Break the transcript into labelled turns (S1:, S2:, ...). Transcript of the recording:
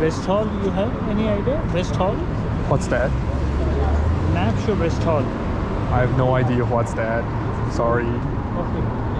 S1: West Hall, you have any idea? West Hall?
S2: What's that?
S1: Map West Rest Hall.
S2: I have no idea what's that. Sorry.
S1: Okay.